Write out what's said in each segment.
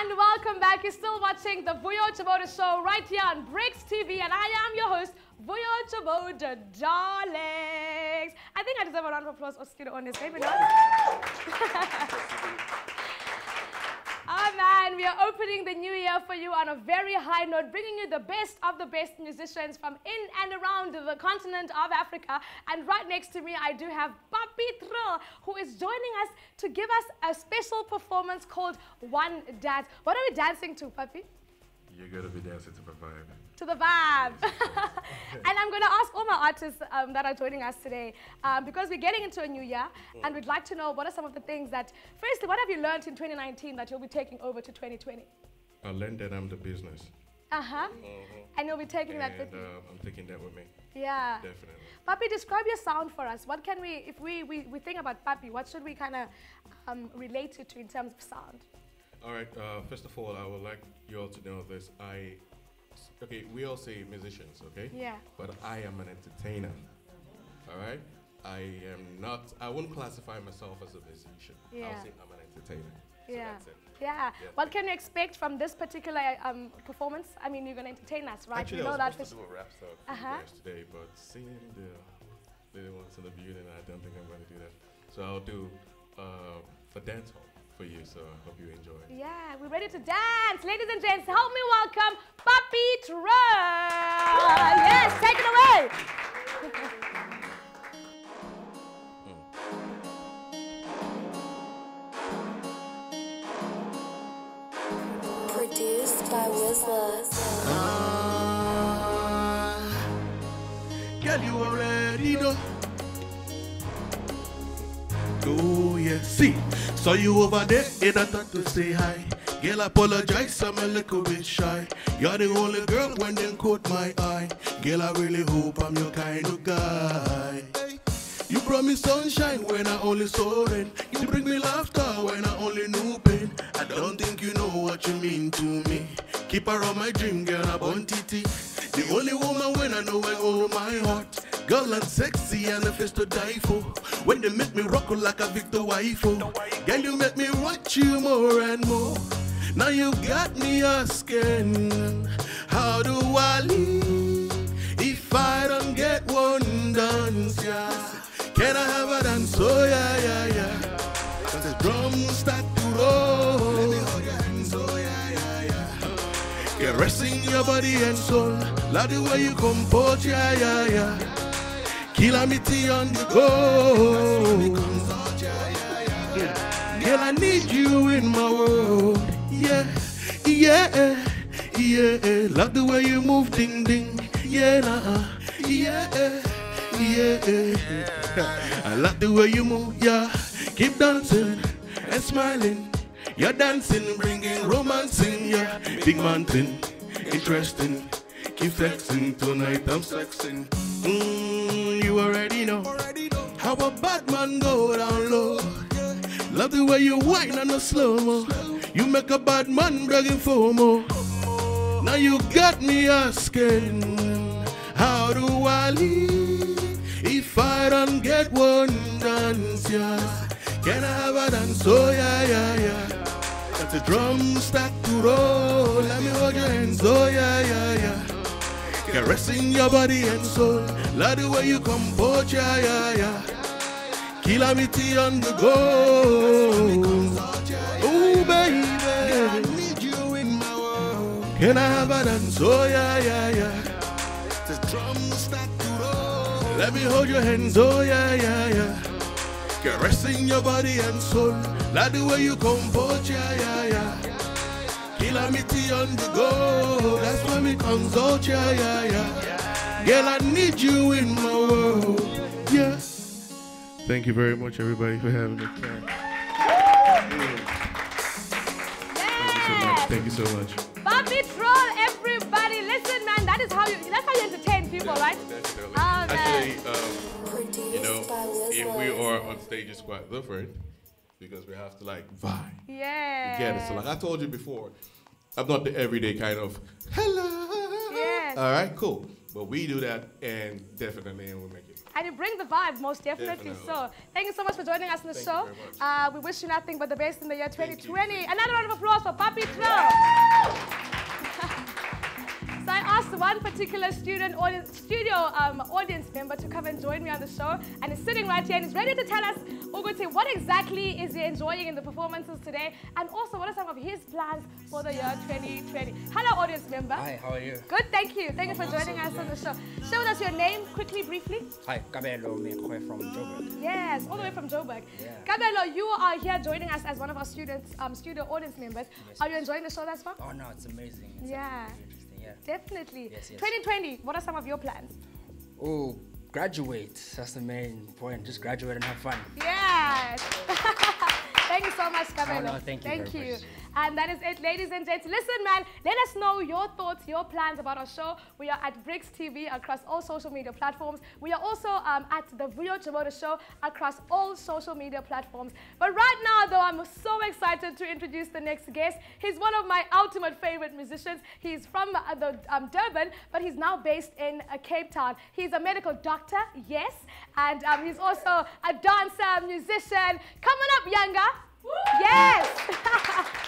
And welcome back. You're still watching the Vuyo Joboda show right here on Bricks TV, and I am your host, Vuyo Joboda Darlings. I think I deserve a round of applause Studio on this, maybe not. Oh man, we are opening the new year for you on a very high note, bringing you the best of the best musicians from in and around the continent of Africa. And right next to me, I do have Pappy Thrill, who is joining us to give us a special performance called One Dance. What are we dancing to, Pappy? You're gonna be dancing to the vibe. To the vibe. and I'm going to ask all my artists um, that are joining us today, um, because we're getting into a new year, and we'd like to know what are some of the things that, firstly, what have you learned in 2019 that you'll be taking over to 2020? I learned that I'm the business. Uh-huh. And you'll be taking that with you. uh, I'm taking that with me. Yeah. Definitely. Pappy, describe your sound for us. What can we, if we, we, we think about Pappy, what should we kind of um, relate it to in terms of sound? All right. Uh, first of all, I would like you all to know this. I, okay, we all say musicians, okay? Yeah. But I am an entertainer. All right. I am not. I wouldn't classify myself as a musician. Yeah. I'll say I'm an entertainer. So yeah. that's it. Yeah. Yeah. What can you expect from this particular um, performance? I mean, you're going to entertain us, right? Actually, we know I that was for supposed to do a rap song Uh-huh. you today, but seeing the little ones in the building, I don't think I'm going to do that. So I'll do uh, for dance hall for you. So I hope you enjoy. Yeah, we're ready to dance. Ladies and gents, help me welcome Pappy Thrill. Yes, take it away. Produced by Wizla. Ah, girl, you already know. Oh, See, saw you over there and I thought to say hi. Girl, apologize, I'm a little bit shy. You're the only girl when them caught my eye. Girl, I really hope I'm your kind of guy. You brought me sunshine when I only saw rain. You bring me laughter when I only knew pain. I don't think you know what you mean to me. Keep her on my dream, girl, I want titi. The only woman when I know I hold oh, my heart. Girl, I'm sexy and a face to die for. When they make me rock like a Victor Wifo. Girl, you make me want you more and more. Now you got me asking, how do I live if I don't get one dance? Yeah. Can I have a dance? Oh yeah, yeah, yeah. Cause the drums start to roll. Let me hold your hands. Oh yeah, yeah. Your body and soul. Love the way you compose, yeah, yeah, yeah. Kilometer on the go. Girl, I need you in my world. Yeah, yeah, yeah. Love the way you move, ding, ding. Yeah, nah, yeah, yeah. I love the way you move, yeah. Keep dancing and smiling. You're dancing, bringing romance in, yeah. Big mountain, interesting. Keep flexing tonight, I'm sexing. Mm, you already know how a bad man go down low. Love the way you whine on the slow mo. You make a bad man begging for more. Now you got me asking, how do I live if I don't get one dance? Yeah, can I have a dance? Oh yeah, yeah, yeah. Got the drums start to roll. Let me hold your hands. Oh yeah, yeah, yeah. Caressing your body and soul. Love the way you compose, yeah, yeah, yeah. Kilometer on the go. Oh, baby. Can I have a dance? Oh, yeah, yeah, yeah. The drums start to roll. Let me hold your hands. Oh, yeah, yeah, yeah. Caressing your body and soul. Like the way you compose, yeah, yeah, yeah. Kilometer on the go. That's when me comes out, yeah, yeah, yeah. Girl, I need you in my world. Yeah. Thank you very much, everybody, for having me. Yes. Thank you so much. Pappy Thrill, everybody. Listen, man, that is how you, that's how you entertain people, right? If we are on stage, it's quite different because we have to like vibe. Yeah. Get it? So, like I told you before, I'm not the everyday kind of hello. Yes. All right, cool. But we do that, and definitely, and we make it. And you bring the vibe, most definitely, Definitely. so. Thank you so much for joining us in the Thank show. you very much. Uh, we wish you nothing but the best in the year 2020. Another round of applause for Pappy Thrill. One particular student audience, studio um, audience member to come and join me on the show, and is sitting right here and is ready to tell us, Uguti, what exactly is he enjoying in the performances today, and also what are some of his plans for the year 2020. Hello, audience member. Hi, how are you? Good, thank you. Thank you for joining us on the show. Share with us your name quickly, briefly. Hi, Kabelo Mekwe from Joburg. Yes, all the way from Joburg. Yeah. Kabelo, you are here joining us as one of our students, um, studio audience members. Are you enjoying the show thus far? Oh no, it's amazing. It's Yeah. actually really interesting, yeah. Definitely. Yes, yes. 2020, what are some of your plans? Oh, graduate. That's the main point. Just graduate and have fun. Yes. thank you so much, Kabelo. no, thank you Thank you. much. And that is it, ladies and gents. Listen, man, let us know your thoughts, your plans about our show. We are at Bricks TV across all social media platforms. We are also um, at the Vuyo Joboda Show across all social media platforms. But right now, though, I'm so excited to introduce the next guest. He's one of my ultimate favorite musicians. He's from uh, the um, Durban, but he's now based in uh, Cape Town. He's a medical doctor, yes, and um, he's also a dancer, musician. Coming up, Yanga. Yes.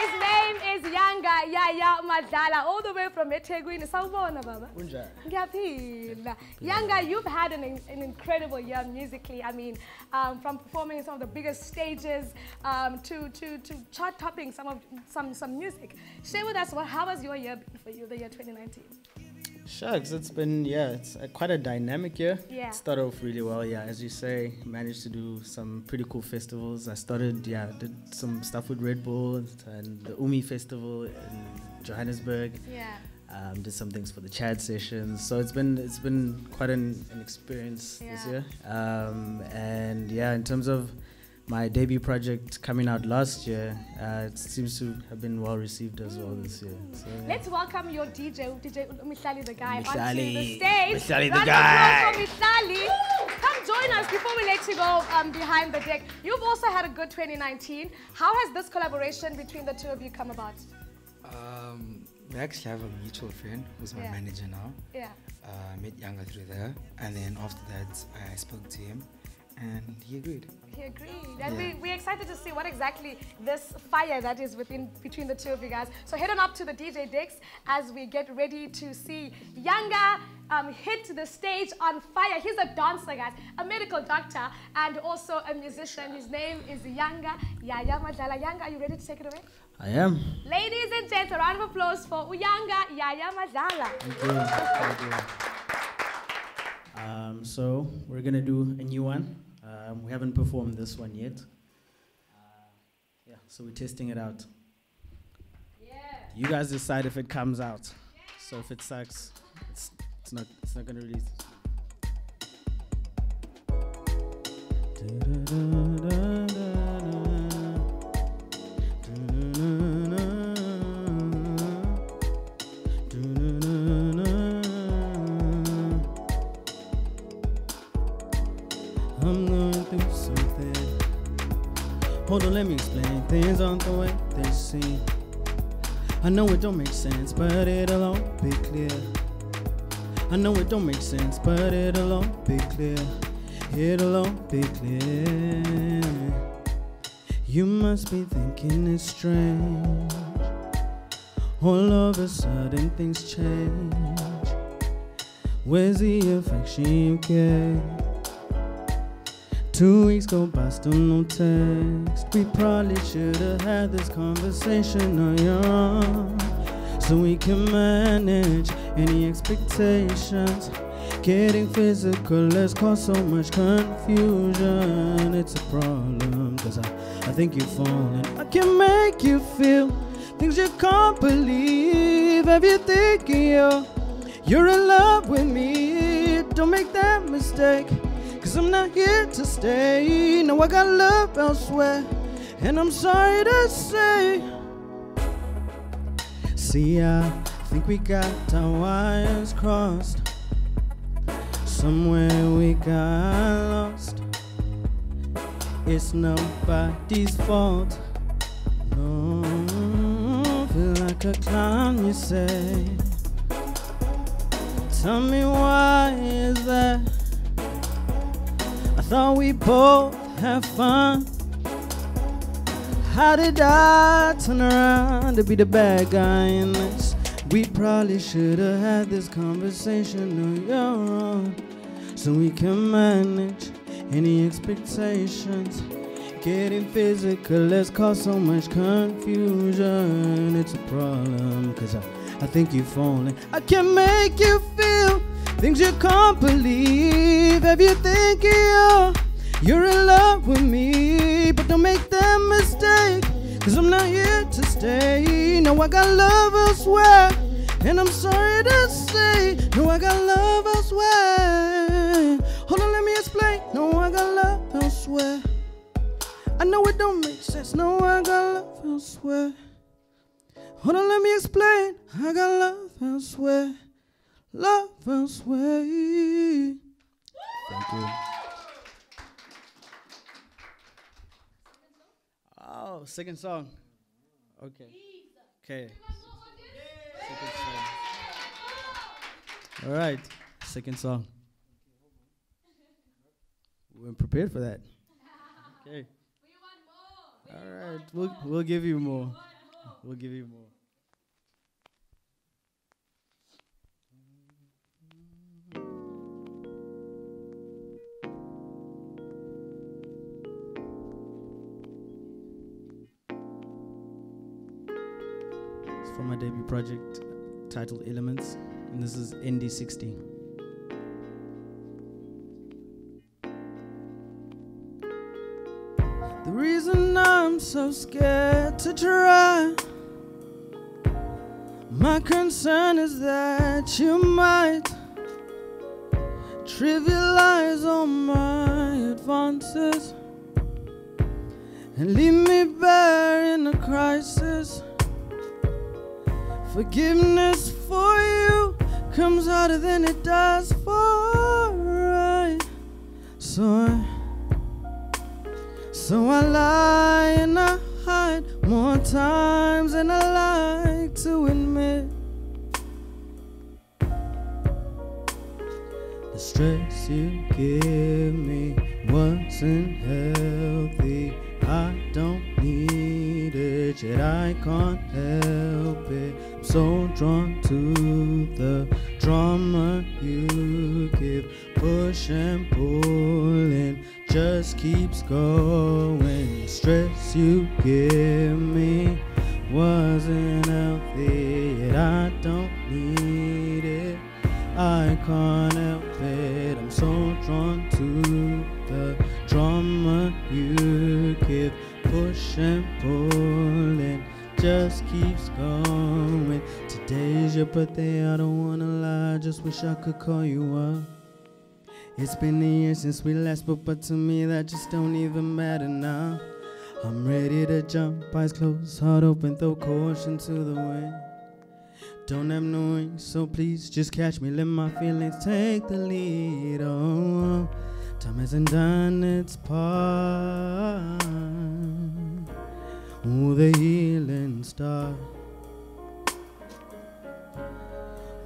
His name is Yanga Yaya Madlala, all the way from eThekwini. Sawubona baba. Ngiyaphila. Yanga, you've had an, an incredible year musically. I mean, um, from performing in some of the biggest stages um, to, to, to chart topping some of some, some music. Share with us what how was your year been for you, the year 2019? Shucks, it's been yeah, it's uh, quite a dynamic year. Yeah. It started off really well, yeah. As you say, managed to do some pretty cool festivals. I started, yeah, did some stuff with Red Bull and the Umi Festival in Johannesburg. Yeah. Um, did some things for the Chad sessions. So it's been it's been quite an, an experience this year. Um, and yeah, in terms of my debut project coming out last year, uh, it seems to have been well received as well this year. So, yeah. Let's welcome your DJ, DJ Mihlali the guy, onto the Mihlali. stage. Mihlali the Round guy. applause for Come join us before we let you go um, behind the deck. You've also had a good 2019. How has this collaboration between the two of you come about? Um, we actually have a mutual friend who's my Yeah. manager now. Yeah. Uh, I met Yanga through there, and then after that, I spoke to him, and he agreed. He agreed. And Yeah. we, we're excited to see what exactly this fire that is within between the two of you guys. So head on up to the DJ decks as we get ready to see Yanga um, hit the stage on fire. He's a dancer, guys, a medical doctor, and also a musician. His name is Yanga Yaya Madlala. Yanga, are you ready to take it away? I am. Ladies and gents, a round of applause for Uyanga Yaya Madlala. Thank you. Thank you. Um, so we're gonna do a new one. Um, we haven't performed this one yet. Uh, yeah, so we're testing it out. You guys decide if it comes out. So if it sucks, it's it's not it's not gonna release. Hold on, let me explain. Things aren't the way they seem. I know it don't make sense, but it'll all be clear. I know it don't make sense, but it'll all be clear. It'll all be clear. You must be thinking it's strange. All of a sudden things change. Where's the affection you gave? Two weeks go by, still no text. We probably should have had this conversation on your own. So we can manage any expectations. Getting physical has caused so much confusion. It's a problem, cause I, I think you're falling. I can make you feel things you can't believe. Have you thinking you're, you're in love with me? Don't make that mistake. Cause I'm not here to stay. No, I got love elsewhere. And I'm sorry to say. See, I think we got our wires crossed. Somewhere we got lost. It's nobody's fault. No, feel like a clown, you say. Tell me why is that? Thought we both have fun. How did I turn around to be the bad guy in this? We probably should have had this conversation on your own so we can manage any expectations. Getting physical has caused so much confusion. It's a problem, cause I, I think you're falling. I can make you feel things you can't believe. If you think you're, you're in love with me, but don't make that mistake. Cause I'm not here to stay. No, I got love elsewhere. And I'm sorry to say, no, I got love elsewhere. Hold on, let me explain. No, I got love elsewhere. I know it don't make sense. No, I got love elsewhere. Hold on, let me explain. I got love elsewhere. Love elsewhere. Thank you. Oh, second song. Okay. Okay. Second song. All right. Second song. We weren't prepared for that. Okay. All right. We'll, we'll give you more. We'll give you more. From my debut project titled Elements, and this is ND60. The reason I'm so scared to try, my concern is that you might trivialize all my advances and leave me bare in a crisis. Forgiveness for you comes harder than it does for I. So I, so I lie and I hide more times than I like to admit. The stress you give me wasn't healthy. I don't need it, yet I can't help it. So drawn to the drama you give. Push and pulling just keeps going. Stress you give me wasn't healthy, yet I don't need it. I can't help it. I'm so drawn to the drama you give. Push and pulling just keeps your birthday, I don't wanna lie. Just wish I could call you up. It's been a year since we last spoke, but to me that just don't even matter now. I'm ready to jump, eyes closed, heart open, throw caution to the wind. Don't have no wings, so please just catch me. Let my feelings take the lead. Oh, time hasn't done its part. Oh, the healing start.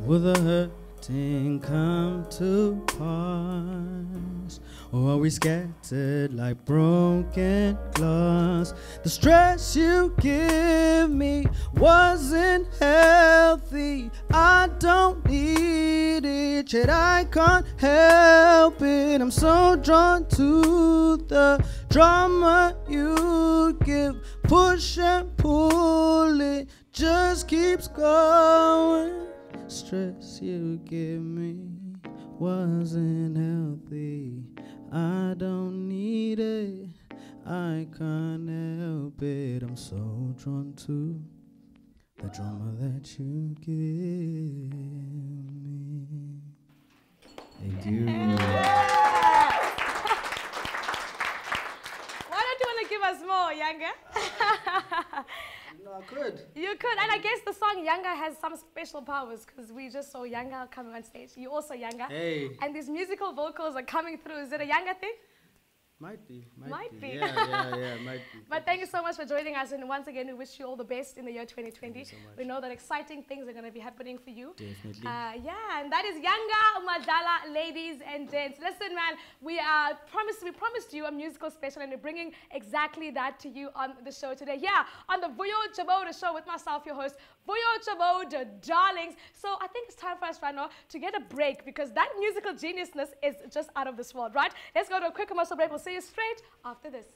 Will the hurting come to pass? Or are we scattered like broken glass? The stress you give me wasn't healthy. I don't need it, yet I can't help it. I'm so drawn to the drama you give. Push and pull it just keeps going. Stress you give me wasn't healthy. I don't need it. I can't help it. I'm so drawn to the drama that you give me. Thank you. Why don't you want to give us more, Yanga? No, I could. And I guess the song Yanga has some special powers because we just saw Yanga coming on stage. You also Yanga. Hey. And these musical vocals are coming through. Is it a Yanga thing? Might be. Might, Might be. Yeah, yeah, yeah. Might be. But thank you so much for joining us, and once again, we wish you all the best in the year 2020. so we know that exciting things are going to be happening for you. Definitely. Uh, yeah, and that is Yanga Madlala, ladies and gents. Listen, man, we uh, promised we promised you a musical special, and we're bringing exactly that to you on the show today. Yeah, on the Vuyo Joboda show with myself, your host, Vuyo Joboda, darlings. So I think it's time for us right now to get a break because that musical geniusness is just out of this world, right? Let's go to a quick commercial break. We'll see you straight after this.